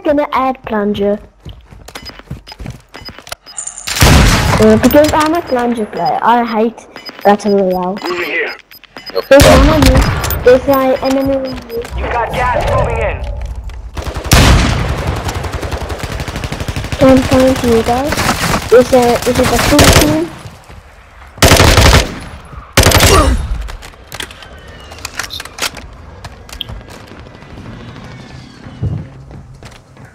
gonna add plunger. Uh, because I'm a plunger player, I hate battle royale. Moving here. If one of you, if my enemy You got gas moving in. I'm coming to you guys. Is there, is it a full team?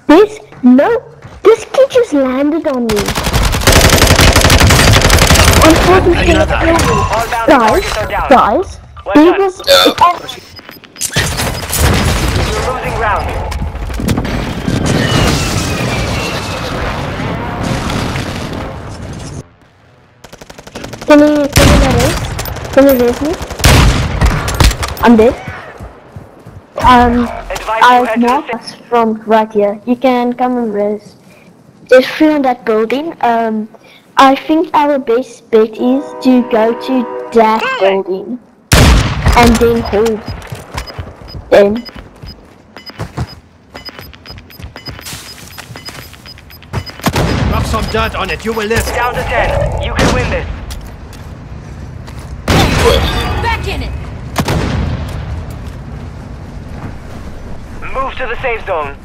This, no, this kid just landed on me. Unfortunately, Another. All bound guys, targets are down. guys, he was, You're losing ground. can you, can you raise? Can you raise me? I'm dead. Um, Advise I you have head to more from right here. You can come and raise. There's three on that building. Um, I think our best bet is to go to that building and then hold them. Drop some dirt on it, you will live. Down to 10. You can win this. Move to the safe zone.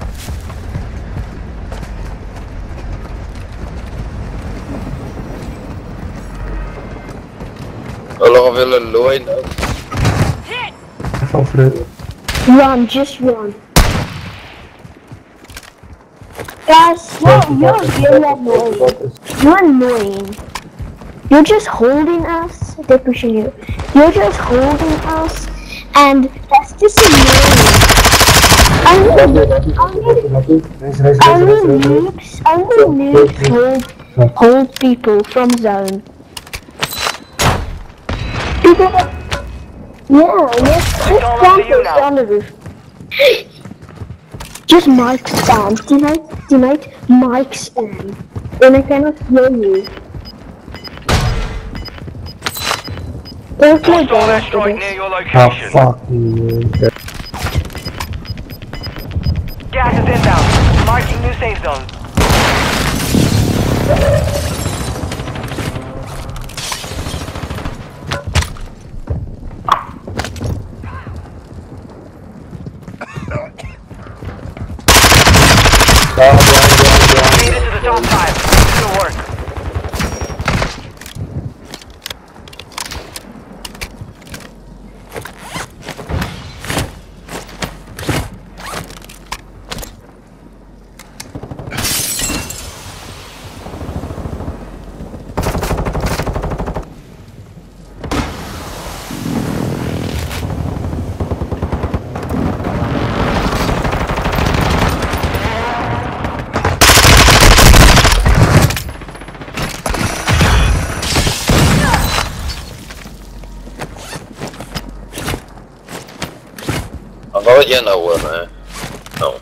Hulle willen looi nou. Hit! Van Fleur. Run, just run. Guys, you're, you're really annoying. You're annoying. You're just holding us. They're pushing you. You're just holding us, and that's just annoying. Noobs, only noobs hold, hold people from zone. People, yeah, yes, just all up to you campers now. on the roof. Just mic stand, teammate, teammate, mic stand. Then I cannot hear you. Don't play Hostile ball after this. your Ah, fuck you. Zone. Dan gaan we het man. hoor,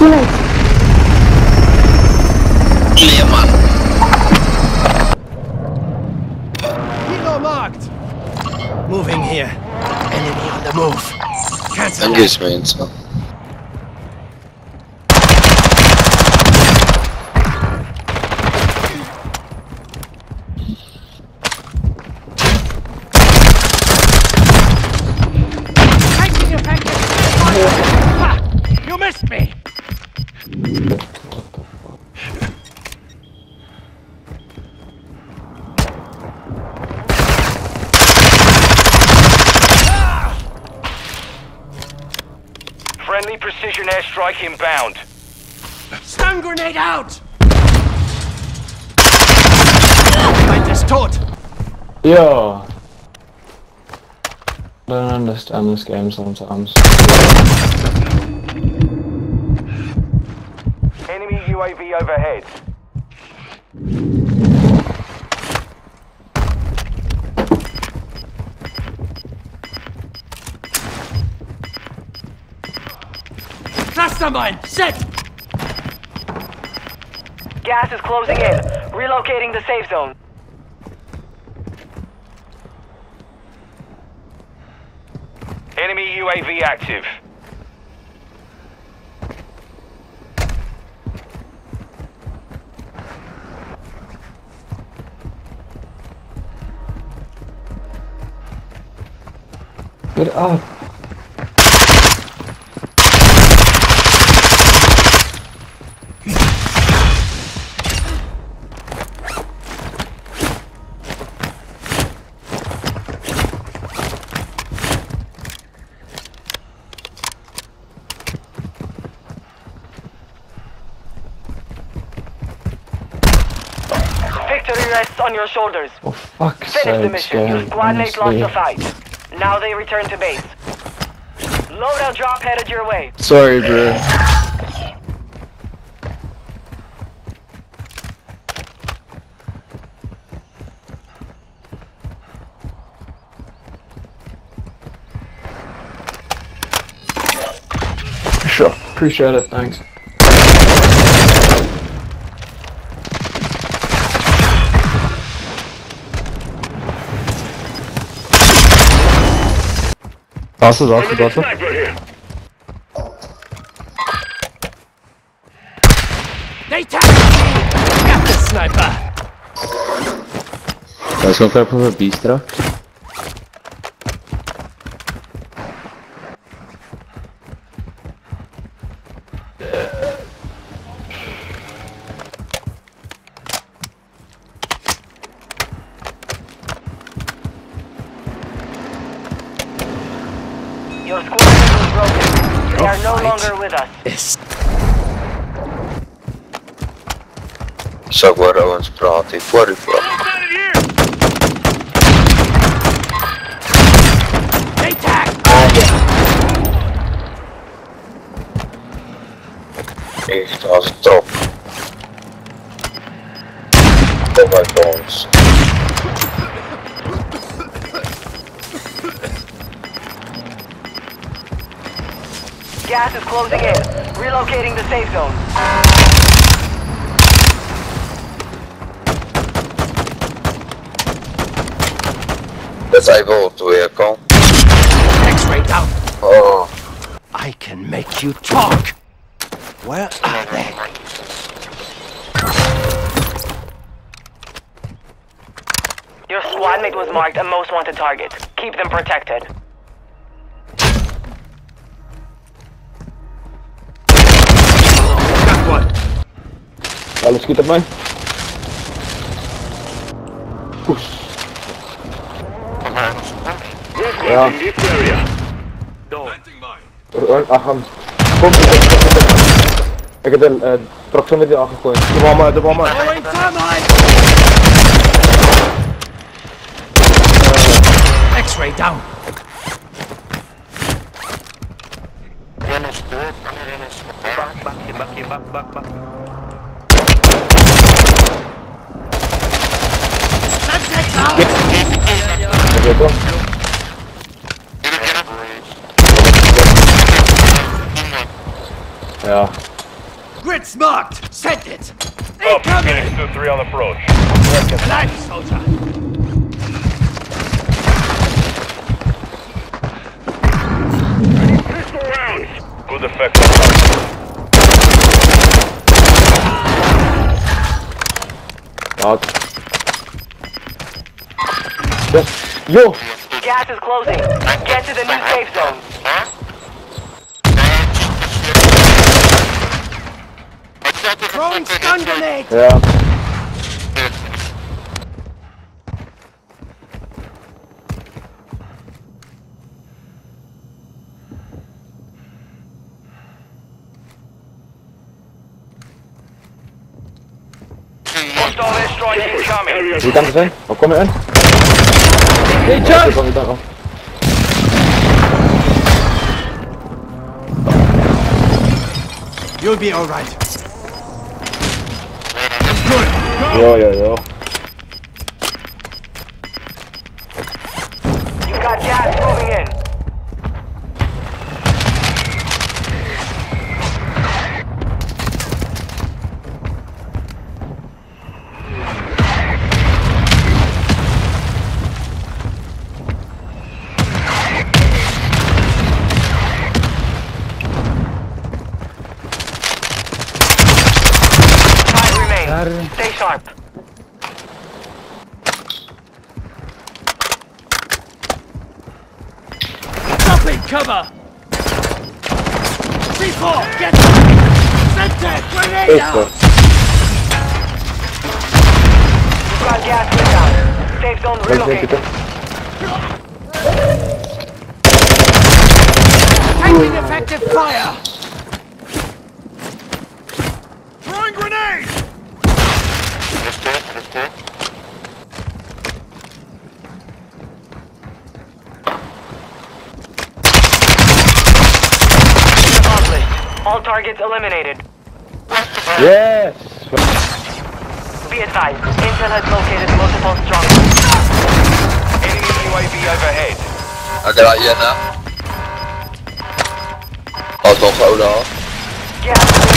Teammates. Nee man. Kilo marked. Moving here. Enemy on the move. Cancel Dan that. is mensen. Taking your package. Ha! You missed me. Friendly precision airstrike inbound. Stun grenade out. Find this toad. Yeah. I don't understand this game sometimes. Enemy UAV overhead. Cluster mine! Set! Gas is closing in. Relocating the safe zone. Enemy UAV active. Get up. Uh, on your shoulders. For fuck's Finish the mission. Your game, squad mates lost the fight. Now they return to base. Loadout drop headed your way. Sorry, bro. Sure. Appreciate it, thanks. Nossa, nossa, nossa. Got the sniper. Let's go grab a beast, though. Longer with us. Yes. Sag waar ons praat, hier voor die voor. They tag! Echt als top. Gas is closing in. Relocating the safe zone. Dat is even op de weerkom. X-ray down! Oh, I can make you talk! Where are they? Your squad mate was marked a most wanted target. Keep them protected. schiet op mij. Oes. Ja. Acham. Kom, ik heb de eh, proximity aangegooid. De bommen, de bommen. Eh. X-ray down. Bak, bak, bak, bak, bak, bak. Ja. Grid's marked! Send it! Incoming! 2-3 on approach. Life, soldier! Pistol rounds! Good effect on target. Ja. Yes. Yo! Gas is closing. Get to the new safe zone. Throwing stun grenade! Ja. Hostile airstrike incoming. Wie kan er zijn? Waar kom je in? Hey, Kom. You'll be all right. Yo, yo, yo. You've got gas moving in. Cover! C4, get Sente, grenade Echt out! hoor. You've got gas inbound. Safe zone Denk denk relocated. het. Taking effective fire! Throwing grenade! Accomplished. All targets eliminated. Yes! Be advised, Intel has located multiple strongholds. Enemy UAV overhead. Ada lah yan na. Pas nog oude af. Gas inbound.